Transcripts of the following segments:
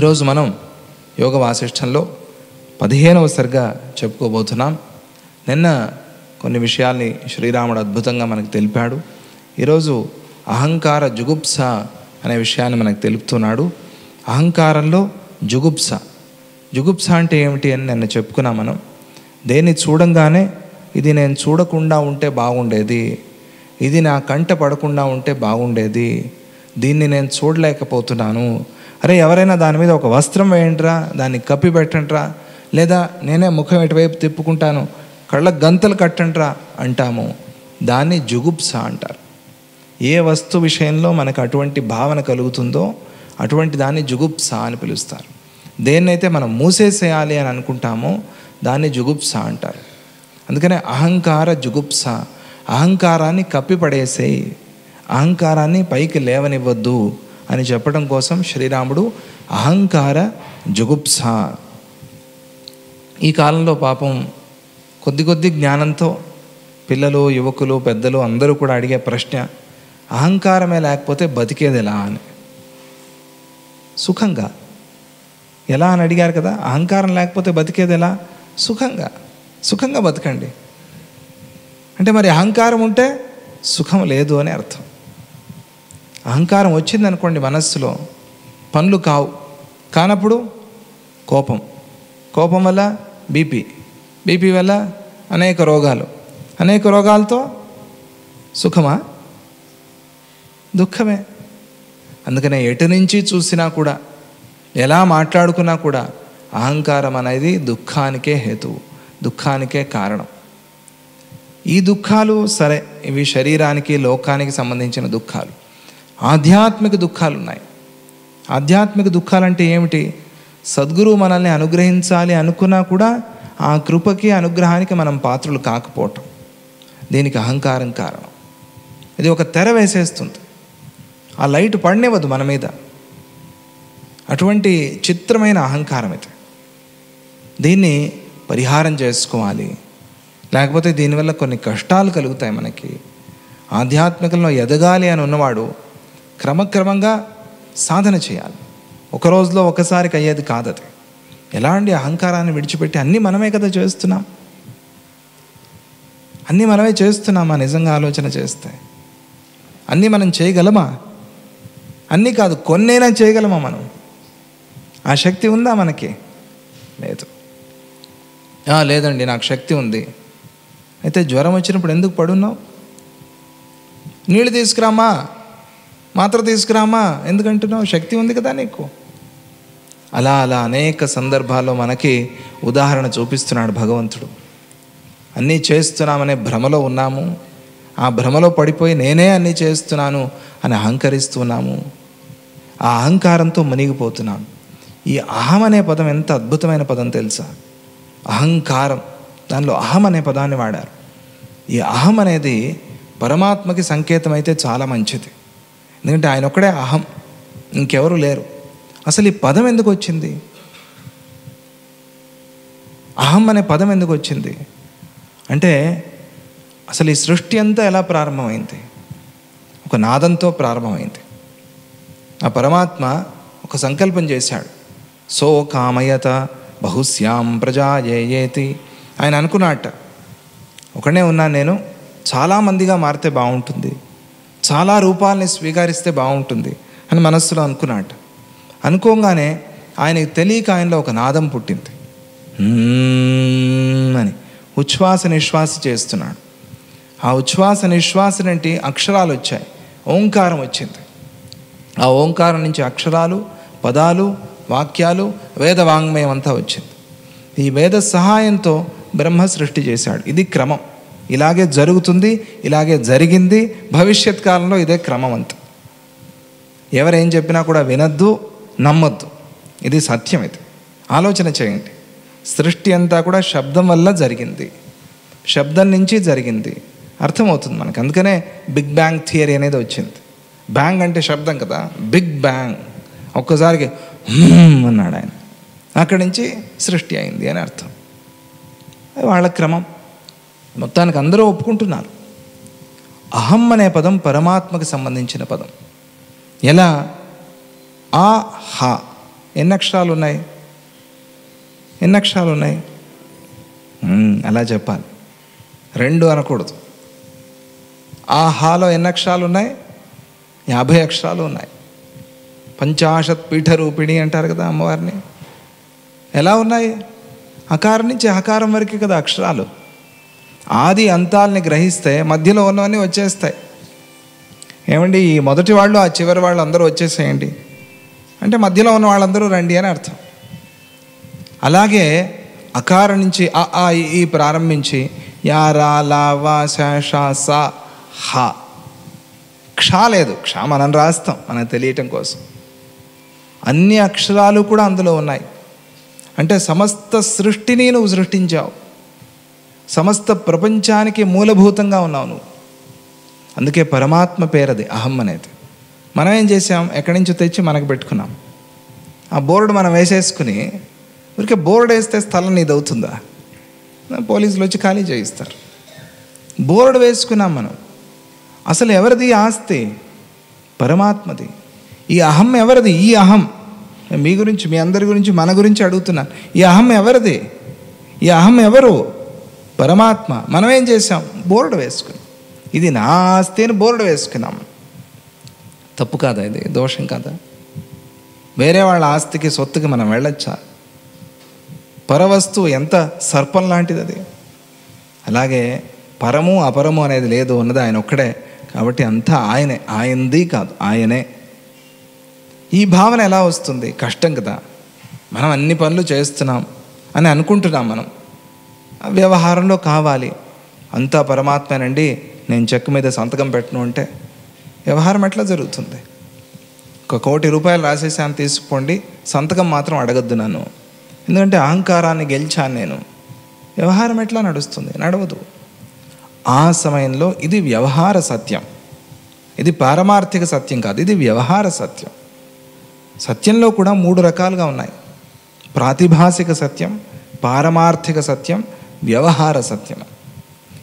ఈరోజు మనం యోగ వాసిష్టంలో పదిహేనవ సరిగా చెప్పుకోబోతున్నాం. నిన్న కొన్ని విషయాల్ని శ్రీరాముడు అద్భుతంగా మనకు తెలిపాడు. ఈరోజు అహంకార జుగుప్స అనే విషయాన్ని మనకు తెలుపుతున్నాడు. అహంకారంలో జుగుప్స. జుగుప్స అంటే ఏమిటి అని నిన్న చెప్పుకున్నాం మనం. దేన్ని చూడంగానే ఇది నేను చూడకుండా ఉంటే బాగుండేది. ఇది నా కంట పడకుండా ఉంటే బాగుండేది. దీన్ని నేను చూడలేకపోతున్నాను. అరే ఎవరైనా దాని మీద ఒక వస్త్రం వేయండిరా దాన్ని కప్పి పెట్టండిరా లేదా నేనే ముఖం ఇటువైపు తిప్పుకుంటాను కళ్ళ గంతలు కట్టండిరా అంటాము. దాన్ని జుగుప్స అంటారు. ఏ వస్తు విషయంలో మనకు అటువంటి భావన కలుగుతుందో అటువంటి దాన్ని జుగుప్స అని పిలుస్తారు. దేన్నైతే మనం మూసేసేయాలి అని అనుకుంటామో దాన్ని జుగుప్స అంటారు. అందుకనే అహంకార జుగుప్స అహంకారాన్ని కప్పిపడేసేయి అహంకారాన్ని పైకి లేవనివ్వద్దు అని చెప్పడం కోసం శ్రీరాముడు అహంకార జుగుప్స. ఈ కాలంలో పాపం కొద్ది కొద్ది జ్ఞానంతో పిల్లలు యువకులు పెద్దలు అందరూ కూడా అడిగే ప్రశ్న అహంకారమే లేకపోతే బతికేది ఎలా అని. సుఖంగా. ఎలా అని అడిగారు కదా అహంకారం లేకపోతే బతికేది ఎలా సుఖంగా. సుఖంగా బతకండి. అంటే మరి అహంకారం ఉంటే సుఖం లేదు అని అర్థం. అహంకారం వచ్చిందనుకోండి మనస్సులో పనులు కావు. కానప్పుడు కోపం. కోపం వల్ల బీపీ. బీపీ వల్ల అనేక రోగాలు. అనేక రోగాలతో సుఖమా? దుఃఖమే. అందుకనే ఎటు నుంచి చూసినా కూడా ఎలా మాట్లాడుకున్నా కూడా అహంకారం అనేది దుఃఖానికే హేతువు దుఃఖానికే కారణం. ఈ దుఃఖాలు సరే ఇవి శరీరానికి లోకానికి సంబంధించిన దుఃఖాలు. ఆధ్యాత్మిక దుఃఖాలు ఉన్నాయి ఆధ్యాత్మిక దుఃఖాలంటే ఏమిటి? సద్గురువు మనల్ని అనుగ్రహించాలి అనుకున్నా కూడా ఆ కృపకి అనుగ్రహానికి మనం పాత్రలు కాకపోవటం. దీనికి అహంకారం కారణం. ఇది ఒక తెర వేసేస్తుంది. ఆ లైట్ పడనివ్వదు మన మీద. అటువంటి చిత్రమైన అహంకారం ఇది. దీన్ని పరిహారం చేసుకోవాలి. లేకపోతే దీనివల్ల కొన్ని కష్టాలు కలుగుతాయి మనకి. ఆధ్యాత్మికంలో ఎదగాలి అని ఉన్నవాడు క్రమక్రమంగా సాధన చేయాలి. ఒక రోజులో ఒకసారికి అయ్యేది కాదది. ఎలాంటి అహంకారాన్ని విడిచిపెట్టి అన్నీ మనమే కదా చేస్తున్నాం? అన్నీ మనమే చేస్తున్నామా నిజంగా ఆలోచన చేస్తే? అన్నీ మనం చేయగలమా? అన్నీ కాదు కొన్నైనా చేయగలమా మనం? ఆ శక్తి ఉందా మనకి? లేదు. లేదండి నాకు శక్తి ఉంది. అయితే జ్వరం వచ్చినప్పుడు ఎందుకు పడున్నావు? నీళ్ళు తీసుకురామా మాత్ర తీసుకురామా? ఎందుకంటున్నావు? శక్తి ఉంది కదా నీకు. అలా అలా అనేక సందర్భాల్లో మనకి ఉదాహరణ చూపిస్తున్నాడు భగవంతుడు. అన్నీ చేస్తున్నామనే భ్రమలో ఉన్నాము. ఆ భ్రమలో పడిపోయి నేనే అన్నీ చేస్తున్నాను అని అహంకరిస్తున్నాము ఆ అహంకారంతో మునిగిపోతున్నాం. ఈ అహం అనే పదం ఎంత అద్భుతమైన పదం తెలుసా? అహంకారం. దానిలో అహం అనే పదాన్ని వాడారు. ఈ అహం అనేది పరమాత్మకి సంకేతం అయితే చాలా మంచిది. ఎందుకంటే ఆయన ఒక్కడే అహం. ఇంకెవరు లేరు. అసలు ఈ పదం ఎందుకు వచ్చింది? అహం అనే పదం ఎందుకు వచ్చింది? అంటే అసలు ఈ సృష్టి అంతా ఎలా ప్రారంభమైంది? ఒక నాదంతో ప్రారంభమైంది. ఆ పరమాత్మ ఒక సంకల్పం చేశాడు. సో కామయత బహుశ్యాం ప్రజా ఏయేతి ఆయన అనుకున్నట్ట. ఒకనే ఉన్నాను నేను చాలామందిగా మారితే బాగుంటుంది. చాలా రూపాలని స్వీకరిస్తే బాగుంటుంది అని మనస్సులో అనుకున్నాడు అనుకోగానే ఆయనకి తెలియక ఆయనలో ఒక నాదం పుట్టింది. అని ఉచ్ఛ్వాస నిశ్వాస చేస్తున్నాడు. ఆ ఉచ్ఛ్వాస నిశ్వాస నుండి అక్షరాలు వచ్చాయి. ఓంకారం వచ్చింది. ఆ ఓంకారం నుంచి అక్షరాలు పదాలు వాక్యాలు వేద వాంగ్మయం అంతా వచ్చింది. ఈ వేద సహాయంతో బ్రహ్మ సృష్టి చేశాడు. ఇది క్రమం. ఇలాగే జరుగుతుంది ఇలాగే జరిగింది భవిష్యత్ కాలంలో ఇదే క్రమం అంత ఎవరేం చెప్పినా కూడా వినద్దు నమ్మొద్దు. ఇది సత్యం ఇది. ఆలోచన చేయండి. సృష్టి అంతా కూడా శబ్దం వల్ల జరిగింది. శబ్దం నుంచి జరిగింది. అర్థమవుతుంది మనకు. అందుకనే బిగ్ బ్యాంగ్ థియరీ అనేది వచ్చింది. బ్యాంగ్ అంటే శబ్దం కదా. బిగ్ బ్యాంగ్ ఒక్కసారికి అన్నాడు ఆయన. అక్కడి నుంచి సృష్టి అయింది అని అర్థం. వాళ్ళ క్రమం. మొత్తానికి అందరూ ఒప్పుకుంటున్నారు. అహం అనే పదం పరమాత్మకు సంబంధించిన పదం. ఎలా? ఆ హ. ఎన్ని అక్షరాలు ఉన్నాయి? ఎన్ని అక్షరాలు ఉన్నాయి? అలా చెప్పాలి. రెండు అనకూడదు. ఆ హాలో ఎన్ని అక్షరాలు ఉన్నాయి? యాభై అక్షరాలు ఉన్నాయి. పంచాశత్ పీఠ రూపిణి అంటారు కదా అమ్మవారిని. ఎలా ఉన్నాయి? అకారం నుంచి హకారం వరకే కదా అక్షరాలు. ఆది అంతాలని గ్రహిస్తే మధ్యలో ఉన్నవన్నీ వచ్చేస్తాయి. ఏమండి ఈ మొదటి వాళ్ళు ఆ చివరి వాళ్ళు అందరూ వచ్చేసేయండి. అంటే మధ్యలో ఉన్న వాళ్ళందరూ రండి అని అర్థం. అలాగే అకారం నుంచి అ ఆ ఈ ప్రారంభించి యా రా లా వా శ హ. క్ష లేదు. క్ష మనం రాస్తాం మనకు తెలియటం కోసం. అన్ని అక్షరాలు కూడా అందులో ఉన్నాయి. అంటే సమస్త సృష్టిని నువ్వు సృష్టించావు. సమస్త ప్రపంచానికి మూలభూతంగా ఉన్నావు నువ్వు. అందుకే పరమాత్మ పేరది అహం అనేది. మనం ఏం చేసాం ఎక్కడి నుంచో తెచ్చి మనకు పెట్టుకున్నాం. ఆ బోర్డు మనం వేసేసుకుని ఊరికే బోర్డు వేస్తే స్థలం నీది అవుతుందా? పోలీసులు వచ్చి ఖాళీ చేయిస్తారు. బోర్డు వేసుకున్నాం మనం. అసలు ఎవరిది ఈ ఆస్తి? పరమాత్మది. ఈ అహం ఎవరిది? ఈ అహం. మీ గురించి మీ అందరి గురించి మన గురించి అడుగుతున్నాను. ఈ అహం ఎవరిది? ఈ అహం ఎవరు? పరమాత్మ మనం ఏం చేసాం బోర్డు వేసుకున్నాం. ఇది నా ఆస్తి అని బోర్డు వేసుకున్నాం. తప్పు కాదా ఇది? దోషం కాదా? వేరే వాళ్ళ ఆస్తికి సొత్తుకి మనం వెళ్ళొచ్చా? పరవస్తువు ఎంత సర్పం లాంటిది అది. అలాగే పరము అపరము అనేది లేదు ఉన్నది ఆయన ఒక్కడే. కాబట్టి అంతా ఆయనే. ఆయనది కాదు ఆయనే. ఈ భావన ఎలా వస్తుంది? కష్టం కదా. మనం అన్ని పనులు చేస్తున్నాం అని అనుకుంటున్నాం మనం. వ్యవహారంలో కావాలి. అంతా పరమాత్మేనండి. నేను చెక్ మీద సంతకం పెట్టను అంటే వ్యవహారం ఎట్లా జరుగుతుంది? ఒక కోటి రూపాయలు రాసేసాను తీసుకోండి. సంతకం మాత్రం అడగద్దు నన్ను. ఎందుకంటే అహంకారాన్ని గెలిచాను నేను. వ్యవహారం ఎట్లా నడుస్తుంది? నడవదు. ఆ సమయంలో ఇది వ్యవహార సత్యం. ఇది పారమార్థిక సత్యం కాదు. ఇది వ్యవహార సత్యం. సత్యంలో కూడా మూడు రకాలుగా ఉన్నాయి. ప్రాతిభాసిక సత్యం పారమార్థిక సత్యం వ్యవహార సత్యం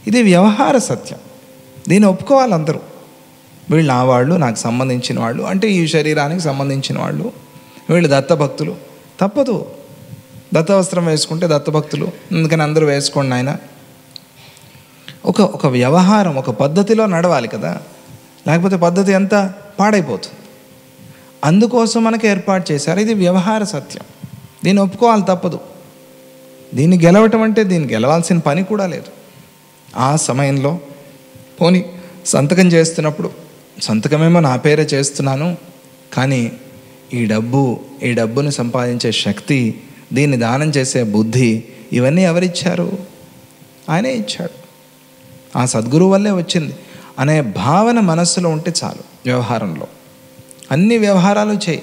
ఇది వ్యవహార సత్యం. దీన్ని ఒప్పుకోవాలి అందరూ. వీళ్ళు నా వాళ్ళు నాకు సంబంధించిన వాళ్ళు అంటే ఈ శరీరానికి సంబంధించిన వాళ్ళు వీళ్ళు దత్తభక్తులు. తప్పదు. దత్తవస్త్రం వేసుకుంటే దత్తభక్తులు. అందుకని అందరూ వేసుకోండి ఆయన ఒక ఒక వ్యవహారం ఒక పద్ధతిలో నడవాలి కదా. లేకపోతే పద్ధతి అంతా పాడైపోతుంది. అందుకోసం మనకి ఏర్పాటు చేశారు. ఇది వ్యవహార సత్యం. దీన్ని ఒప్పుకోవాలి తప్పదు. దీన్ని గెలవటం అంటే దీన్ని గెలవాల్సిన పని కూడా లేదు. ఆ సమయంలో పోని సంతకం చేస్తున్నప్పుడు సంతకమేమో నా పేరే చేస్తున్నాను కానీ ఈ డబ్బు ఈ డబ్బును సంపాదించే శక్తి దీన్ని దానం చేసే బుద్ధి ఇవన్నీ ఎవరిచ్చారు? ఆయనే ఇచ్చాడు. ఆ సద్గురువు వల్లే వచ్చింది. అనే భావన మనస్సులో ఉంటే చాలు వ్యవహారంలో. అన్ని వ్యవహారాలు చేయి.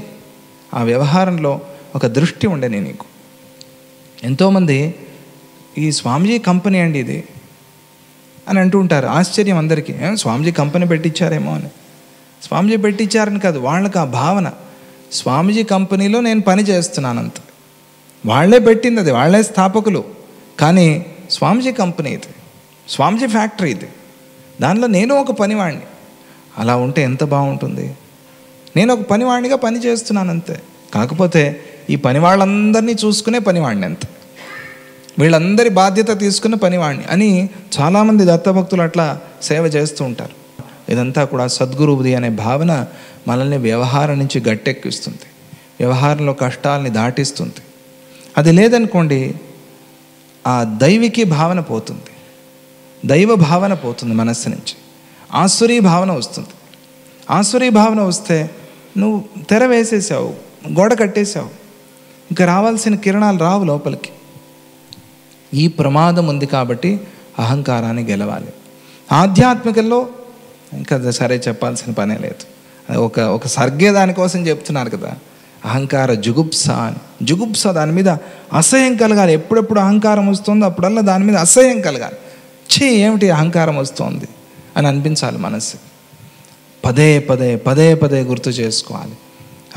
ఆ వ్యవహారంలో ఒక దృష్టి ఉండని నీకు. ఎంతోమంది ఈ స్వామిజీ కంపెనీ అండి ఇది అని అంటూ ఉంటారు. ఆశ్చర్యం అందరికీ. స్వామిజీ కంపెనీ పెట్టించారేమో అని. స్వామిజీ పెట్టించారని కాదు వాళ్ళకి ఆ భావన. స్వామిజీ కంపెనీలో నేను పని చేస్తున్నానంత. వాళ్ళే వాళ్ళే పెట్టింది అది వాళ్ళే స్థాపకులు. కానీ స్వామిజీ కంపెనీ ఇది. స్వామిజీ ఫ్యాక్టరీ ఇది. దానిలో నేను ఒక పనివాణ్ణి. అలా ఉంటే ఎంత బాగుంటుంది. నేను ఒక పనివాణ్ణిగా పని చేస్తున్నాను అంతే కాకపోతే ఈ పని వాళ్ళందరినీ చూసుకునే పనివాడిని అంత. వీళ్ళందరి బాధ్యత తీసుకున్న పనివాడిని అని చాలామంది దత్తభక్తులు అట్లా సేవ చేస్తూ ఉంటారు. ఇదంతా కూడా సద్గురువుది అనే భావన మనల్ని వ్యవహారం నుంచి గట్టెక్కిస్తుంది. వ్యవహారంలో కష్టాలని దాటిస్తుంది. అది లేదనుకోండి ఆ దైవికి భావన పోతుంది. దైవ భావన పోతుంది మనస్సు నుంచి. ఆసురీ భావన వస్తుంది. ఆసురీ భావన వస్తే నువ్వు తెర వేసేసావు గోడ కట్టేశావు ఇంకా రావాల్సిన కిరణాలు రావు లోపలికి. ఈ ప్రమాదం ఉంది కాబట్టి అహంకారాన్ని గెలవాలి. ఆధ్యాత్మికల్లో ఇంకా సరే చెప్పాల్సిన పనే లేదు. ఒక ఒక సర్గే దానికోసం చెప్తున్నారు కదా అహంకార జుగుప్స అని. జుగుప్స దాని మీద అసహ్యం కలగాలి. ఎప్పుడెప్పుడు అహంకారం వస్తుందో అప్పుడల్లా దాని మీద అసహ్యం కలగాలి. చే ఏమిటి అహంకారం వస్తుంది? అని అనిపించాలి మనస్సు. పదే పదే పదే పదే గుర్తు చేసుకోవాలి.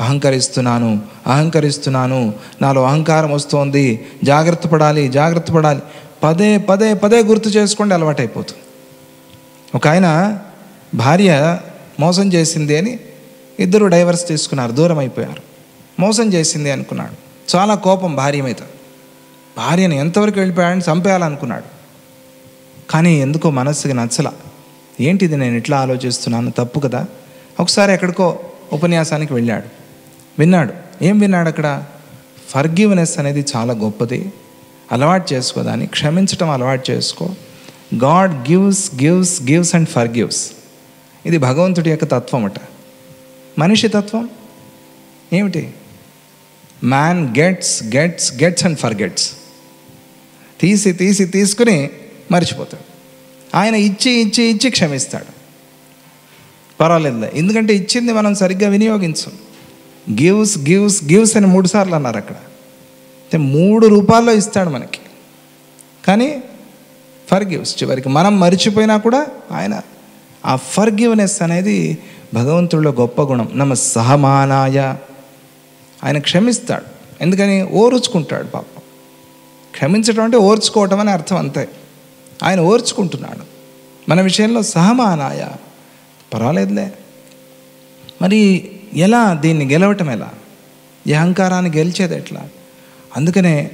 అహంకరిస్తున్నాను అహంకరిస్తున్నాను. నాలో అహంకారం వస్తోంది. జాగ్రత్త పడాలి జాగ్రత్త పడాలి. పదే పదే పదే గుర్తు చేసుకోండి అలవాటైపోతుంది. ఒక ఆయన భార్య మోసం చేసింది అని ఇద్దరు డైవర్స్ తీసుకున్నారు దూరం అయిపోయారు మోసం చేసింది అనుకున్నాడు. చాలా కోపం భార్య మీద. భార్యను ఎంతవరకు వెళ్ళిపోయాడని చంపేయాలనుకున్నాడు. కానీ ఎందుకో మనస్సుకి నచ్చల. ఏంటిది నేను ఇట్లా ఆలోచిస్తున్నాను? తప్పు కదా. ఒకసారి ఎక్కడికో ఉపన్యాసానికి వెళ్ళాడు. విన్నాడు. ఏం విన్నాడు అక్కడ? ఫర్గివ్నెస్ అనేది చాలా గొప్పది. అలవాటు చేసుకో దాన్ని. క్షమించటం అలవాటు చేసుకో. God gives gives gives and forgives ఇది భగవంతుడి యొక్క తత్వం అట. మనిషి తత్వం? ఏమిటి? Man gets gets gets and forgets తీసి తీసి తీసుకుని మర్చిపోతాడు. ఆయన ఇచ్చి ఇచ్చి ఇచ్చి క్షమిస్తాడు. పర్వాలేదు. ఎందుకంటే ఇచ్చింది మనం సరిగ్గా వినియోగించం. గివ్స్ గివ్స్ గివ్స్ అని మూడు సార్లు అన్నారు అక్కడ. అంటే మూడు రూపాల్లో ఇస్తాడు మనకి. కానీ ఫర్ గివ్స్ చివరికి మనం మర్చిపోయినా కూడా ఆయన ఆ ఫర్ గివ్నెస్ అనేది భగవంతుడిలో గొప్ప గుణం. నమ సహమానాయ. ఆయన క్షమిస్తాడు. ఎందుకని? ఓర్చుకుంటాడు పాపం. క్షమించడం అంటే ఓర్చుకోవటం అని అర్థం అంతే. ఆయన ఓర్చుకుంటున్నాడు. మన విషయంలో సహమానాయ. పర్వాలేదులే. మరి ఎలా దీన్ని గెలవటం ఎలా? ఈ అహంకారాన్ని గెలిచేది ఎట్లా? అందుకనే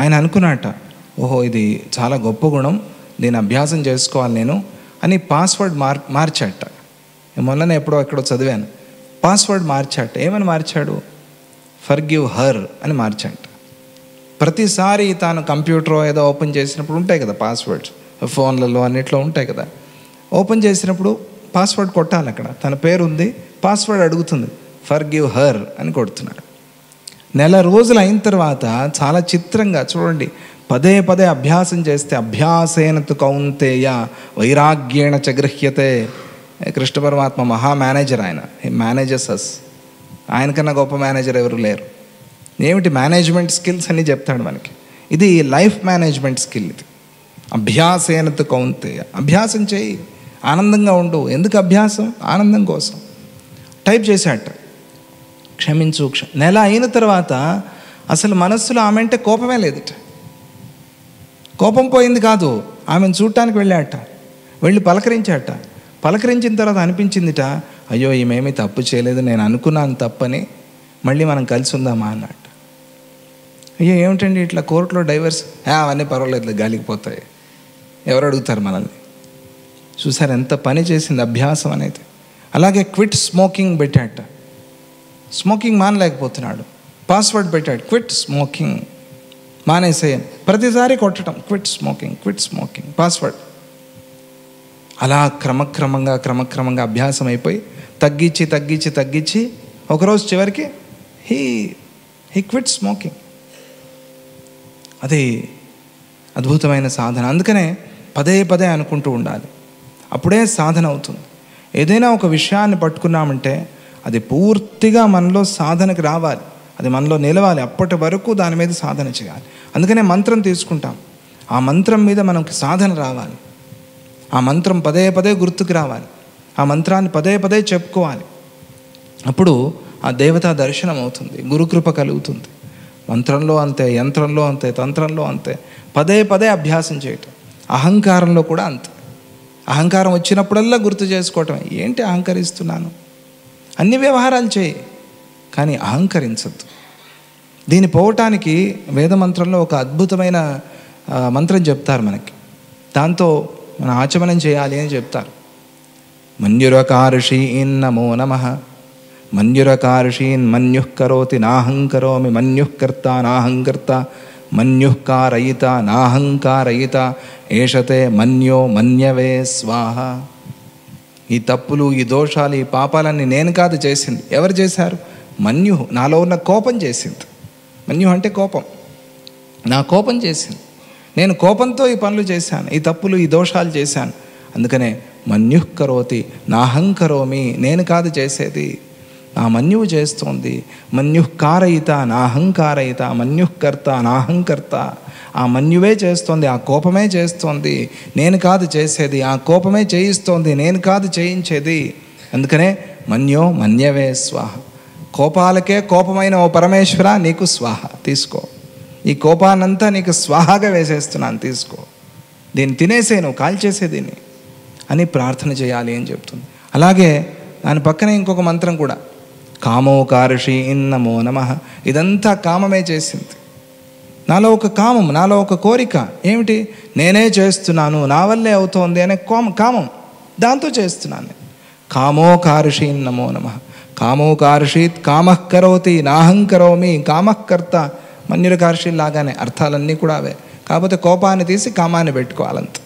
ఆయన అనుకున్నట్ట ఓహో ఇది చాలా గొప్ప గుణం దీన్ని అభ్యాసం చేసుకోవాలి నేను అని పాస్వర్డ్ మార్ మార్చాట. మొన్ననే ఎప్పుడో ఎక్కడో చదివాను. పాస్వర్డ్ మార్చాట. ఏమని మార్చాడు? ఫర్ గివ్ హర్ అని మార్చాట. ప్రతిసారి తాను కంప్యూటర్ ఏదో ఓపెన్ చేసినప్పుడు ఉంటాయి కదా పాస్వర్డ్స్. ఫోన్లలో అన్నిట్లో ఉంటాయి కదా. ఓపెన్ చేసినప్పుడు పాస్వర్డ్ కొట్టాలి అక్కడ. తన పేరు ఉంది పాస్వర్డ్ అడుగుతుంది. ఫర్ గివ్ హర్ అని కొడుతున్నాడు నెల రోజులు అయిన తర్వాత చాలా చిత్రంగా చూడండి. పదే పదే అభ్యాసం చేస్తే అభ్యాసేనతు కౌంతేయ వైరాగ్యేణ చగృహ్యతే కృష్ణ పరమాత్మ మహా మేనేజర్ ఆయన. మేనేజర్స్ అస్ ఆయనకన్నా గొప్ప మేనేజర్ ఎవరు లేరు. ఏమిటి మేనేజ్మెంట్ స్కిల్స్ అని చెప్తాడు మనకి. ఇది లైఫ్ మేనేజ్మెంట్ స్కిల్ ఇది. అభ్యాసేనతు కౌంతేయ. అభ్యాసం చేయి. ఆనందంగా ఉండు. ఎందుకు అభ్యాసం? ఆనందం కోసం. టైప్ చేశాట క్షమించు క్ష నెల అయిన తర్వాత అసలు మనస్సులో ఆమె అంటే కోపమే లేదుట. కోపం పోయింది కాదు ఆమెను చూడటానికి వెళ్ళాట. వెళ్ళి పలకరించాట. పలకరించిన తర్వాత అనిపించిందిట అయ్యో ఈమెమీ తప్పు చేయలేదు నేను అనుకున్నాను తప్పని. మళ్ళీ మనం కలిసి ఉందామా అన్నట్టు అయ్యో ఏమిటండి ఇట్లా కోర్టులో డైవర్స్? అవన్నీ పర్వాలేదు గాలికి పోతాయి. ఎవరు అడుగుతారు మనల్ని? చూసారు ఎంత పని చేసింది అభ్యాసం అనేది. అలాగే క్విట్ స్మోకింగ్ పెట్టాట. స్మోకింగ్ మానలేకపోతున్నాడు. పాస్వర్డ్ పెట్టాడు. క్విట్ స్మోకింగ్ మానేసేయని ప్రతిసారి కొట్టడం. Quit smoking quit smoking password అలా క్రమక్రమంగా క్రమక్రమంగా అభ్యాసం అయిపోయి తగ్గించి తగ్గించి తగ్గించి ఒకరోజు చివరికి హీ హీ క్విట్ స్మోకింగ్ అది అద్భుతమైన సాధన. అందుకనే పదే పదే అనుకుంటూ ఉండాలి. అప్పుడే సాధన అవుతుంది. ఏదైనా ఒక విషయాన్ని పట్టుకున్నామంటే అది పూర్తిగా మనలో సాధనకు రావాలి. అది మనలో నిలవాలి. అప్పటి వరకు దాని మీద సాధన చేయాలి. అందుకనే మంత్రం తీసుకుంటాం. ఆ మంత్రం మీద మనకి సాధన రావాలి. ఆ మంత్రం పదే పదే గుర్తుకు రావాలి. ఆ మంత్రాన్ని పదే పదే చెప్పుకోవాలి. అప్పుడు ఆ దేవతా దర్శనం అవుతుంది. గురుకృప కలుగుతుంది. మంత్రంలో అంతే యంత్రంలో అంతే తంత్రంలో అంతే. పదే పదే అభ్యాసం చేయటం. అహంకారంలో కూడా అంతే. అహంకారం వచ్చినప్పుడల్లా గుర్తు చేసుకోవటం ఏంటి అహంకరిస్తున్నాను? అన్ని వ్యవహారాలు చేయి కానీ అహంకరించద్దు. దీని పోవటానికి వేదమంత్రంలో ఒక అద్భుతమైన మంత్రం చెప్తారు మనకి. దాంతో మనం ఆచమనం చేయాలి అని చెప్తారు. మన్యురకారుషీన్ నమో నమ. మన్యురకారుషీన్ మన్యుః కరోతి నాహంకరోమి మన్యుఃకర్త నాహంకర్త మన్యుః కారయిత నాహంకారయిత ఏషతే మన్యో మన్యవే స్వాహ. ఈ తప్పులు ఈ దోషాలు ఈ పాపాలన్నీ నేను కాదు చేసింది. ఎవరు చేశారు? మన్యు నాలో ఉన్న కోపం చేసింది. మన్యు అంటే కోపం. నా కోపం చేసింది. నేను కోపంతో ఈ పనులు చేశాను ఈ తప్పులు ఈ దోషాలు చేశాను. అందుకనే మన్యుః కరోతి నాహంకరోమి నేను కాదు చేసేది. ఆ మన్యువు చేస్తోంది. మన్యుః కారయిత నాహంకారయిత మన్యుఃకర్త నాహంకర్త ఆ మన్యువే చేస్తోంది ఆ కోపమే చేస్తోంది. నేను కాదు చేసేది ఆ కోపమే చేయిస్తోంది నేను కాదు చేయించేది. అందుకనే మన్యో మన్యవే స్వాహ. కోపాలకే కోపమైన ఓ పరమేశ్వర నీకు స్వాహ. తీసుకో. ఈ కోపానంతా నీకు స్వాహాగా వేసేస్తున్నాను తీసుకో. దీన్ని తినేసే నువ్వు కాల్చేసే దీన్ని. అని ప్రార్థన చేయాలి అని చెప్తుంది. అలాగే దాని పక్కనే ఇంకొక మంత్రం కూడా. కామోకారుషి నమో నమ. ఇదంతా కామమే చేసింది. నాలో ఒక కామం నాలో ఒక కోరిక. ఏమిటి? నేనే చేస్తున్నాను నా వల్లే అవుతోంది అనే కోమ కామం. దాంతో చేస్తున్నాను నేను. కామోకారుషి నమో. నమ కామోకారుషీత్ కామః కరోతి నాహం కరోమి కామః కర్త. లాగానే అర్థాలన్నీ కూడా అవే. కాకపోతే కోపాన్ని తీసి కామాన్ని పెట్టుకోవాలంతే.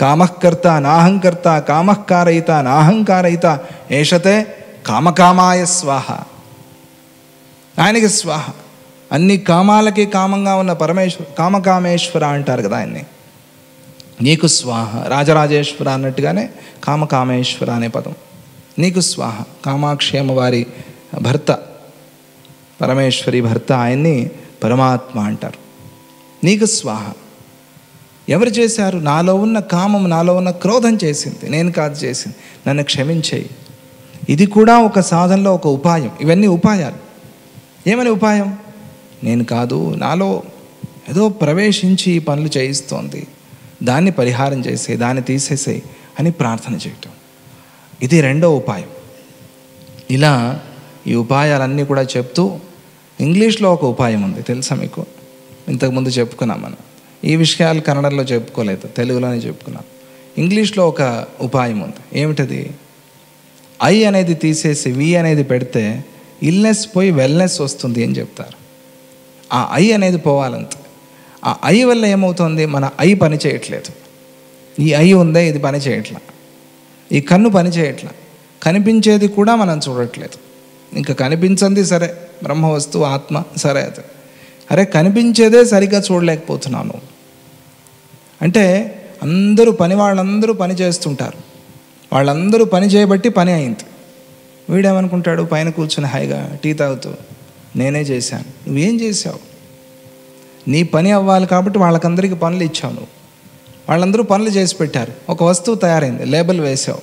కామకర్త నాహంకర్త కామకారయిత నాహంకారయిత ఏషతే కామకామాయ స్వాహ. ఆయనకి స్వాహ. అన్ని కామాలకి కామంగా ఉన్న పరమేశ్వర కామకామేశ్వర అంటారు కదా ఆయన్ని. నీకు స్వాహ. రాజరాజేశ్వర అన్నట్టుగానే కామకామేశ్వర అనే పదం. నీకు స్వాహ. కామాక్షేమ వారి భర్త. పరమేశ్వరి భర్త ఆయన్ని పరమాత్మ అంటారు. నీకు స్వాహ. ఎవరు చేశారు? నాలో ఉన్న కామం నాలో ఉన్న క్రోధం చేసింది. నేను కాదు చేసింది. నన్ను క్షమించేయి. ఇది కూడా ఒక సాధనలో ఒక ఉపాయం. ఇవన్నీ ఉపాయాలు. ఏమని ఉపాయం? నేను కాదు నాలో ఏదో ప్రవేశించి ఈ పనులు చేయిస్తోంది. దాన్ని పరిహారం చేసే దాన్ని తీసేసే అని ప్రార్థన చేయటం. ఇది రెండో ఉపాయం. ఇలా ఈ ఉపాయాలన్నీ కూడా చెప్తూ ఇంగ్లీష్లో ఒక ఉపాయం ఉంది. తెలుసా మీకు? ఇంతకుముందు చెప్పుకున్నాం మనం. ఈ విషయాలు కన్నడలో చెప్పుకోలేదు తెలుగులోనే చెప్పుకున్నాం. ఇంగ్లీష్లో ఒక ఉపాయం ఉంది. ఏమిటది? ఐ అనేది తీసేసి వి అనేది పెడితే ఇల్నెస్ పోయి వెల్నెస్ వస్తుంది అని చెప్తారు. ఆ ఐ అనేది పోవాలంత. ఆ ఐ వల్ల ఏమవుతుంది? మన ఐ పని చేయట్లేదు. ఈ ఐ ఉందే ఇది పని చేయట్లా. ఈ కన్ను పని చేయట్లా. కనిపించేది కూడా మనం చూడట్లేదు. ఇంకా కనిపించింది సరే బ్రహ్మ వస్తువు ఆత్మ సరే అది. అరే కనిపించేదే సరిగ్గా చూడలేకపోతున్నాను అంటే అందరూ పని వాళ్ళందరూ పని చేస్తుంటారు. వాళ్ళందరూ పని చేయబట్టి పని అయింది. వీడేమనుకుంటాడు? పైన కూర్చుని హాయిగా టీ తాగుతూ నేనే చేశాను. నువ్వేం చేసావు నీ పని అవ్వాలి కాబట్టి వాళ్ళకందరికీ పనులు ఇచ్చావు నువ్వు. వాళ్ళందరూ పనులు చేసి పెట్టారు. ఒక వస్తువు తయారైంది. లేబుల్ వేసావు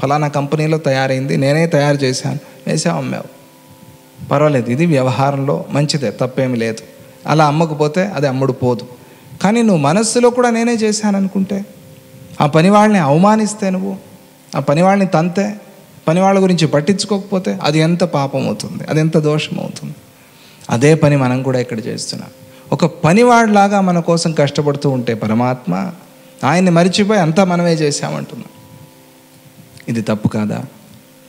ఫలానా కంపెనీలో తయారైంది. నేనే తయారు చేశాను. వేసావు అమ్మావు. పర్వాలేదు. ఇది వ్యవహారంలో మంచిదే. తప్పేమి లేదు. అలా అమ్మకపోతే అది అమ్ముడు పోదు. కానీ నువ్వు మనస్సులో కూడా నేనే చేశాను అనుకుంటే ఆ పని వాళ్ళని అవమానిస్తే నువ్వు ఆ పనివాళ్ళని తంతే పనివాళ్ళ గురించి పట్టించుకోకపోతే అది ఎంత పాపం అవుతుంది అది ఎంత దోషం అవుతుంది అదే పని మనం కూడా ఇక్కడ చేస్తున్నాం. ఒక పనివాడిలాగా మన కోసం కష్టపడుతూ ఉంటే పరమాత్మ ఆయన్ని మరిచిపోయి అంతా మనమే చేశామంటున్నాం. ఇది తప్పు కాదా?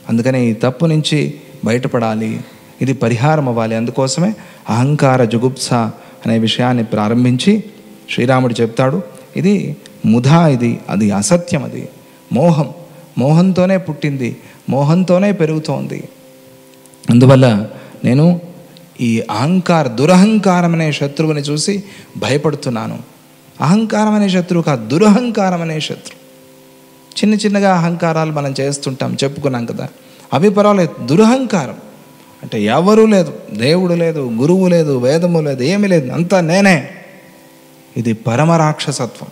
అందుకనే ఈ తప్పు నుంచి బయటపడాలి ఇది పరిహారం అవ్వాలి. అందుకోసమే అహంకార జుగుప్స అనే విషయాన్ని ప్రారంభించి శ్రీరాముడు చెప్తాడు ఇది ముధా ఇది అది అసత్యం అది మోహం. మోహంతోనే పుట్టింది మోహంతోనే పెరుగుతోంది. అందువల్ల నేను ఈ అహంకార దురహంకారం అనే శత్రువుని చూసి భయపడుతున్నాను. అహంకారం అనే శత్రువు కాదు దురహంకారం అనే శత్రువు. చిన్న చిన్నగా అహంకారాలు మనం చేస్తుంటాం చెప్పుకున్నాం కదా. అవి పర్వాలేదు దురహంకారం. అంటే ఎవరూ లేదు దేవుడు లేదు గురువు లేదు వేదము లేదు ఏమీ లేదు అంతా నేనే. ఇది పరమ రాక్షసత్వం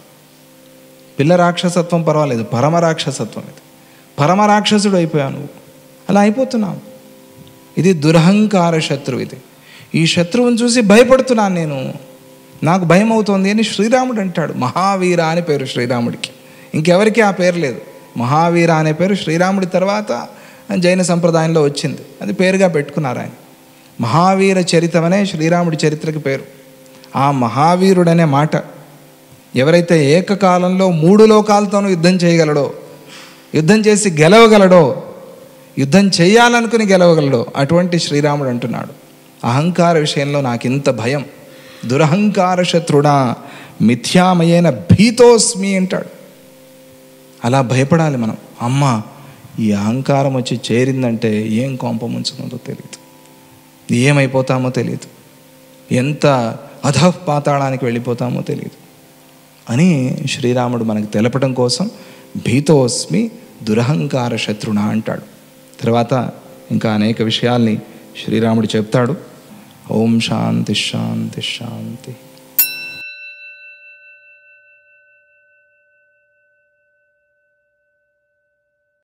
పిల్ల రాక్షసత్వం పర్వాలేదు పరమ రాక్షసత్వం ఇది. పరమ రాక్షసుడు అయిపోయావు నువ్వు. అలా అయిపోతున్నావు. ఇది దురహంకార శత్రువు ఇది. ఈ శత్రువుని చూసి భయపడుతున్నాను నేను. నాకు భయం అవుతోంది అని శ్రీరాముడు అంటాడు. మహావీర అనే పేరు శ్రీరాముడికి. ఇంకెవరికి ఆ పేరు లేదు. మహావీర అనే పేరు శ్రీరాముడి తర్వాత జైన సంప్రదాయంలో వచ్చింది. అది పేరుగా పెట్టుకున్నారు ఆయన. మహావీర చరితమనే శ్రీరాముడి చరిత్రకి పేరు. ఆ మహావీరుడనే మాట. ఎవరైతే ఏకకాలంలో మూడు లోకాలతోనూ యుద్ధం చేయగలడో యుద్ధం చేసి గెలవగలడో యుద్ధం చేయాలనుకుని గెలవగలడో అటువంటి శ్రీరాముడు అంటున్నాడు. అహంకార విషయంలో నాకు ఇంత భయం. దురహంకార శత్రుడా మిథ్యామయైన భీతోస్మి అంటాడు. అలా భయపడాలి మనం. అమ్మ ఈ అహంకారం వచ్చి చేరిందంటే ఏం కోంప ముంచుతుందో తెలియదు ఏమైపోతామో తెలియదు ఎంత అధః పాతాళానికి వెళ్ళిపోతామో తెలియదు అని శ్రీరాముడు మనకు తెలపడం కోసం భీతోస్మి దురహంకార శత్రుణ అంటాడు. తర్వాత ఇంకా అనేక విషయాల్ని శ్రీరాముడు చెప్తాడు. ఓం శాంతి శాంతి శాంతి.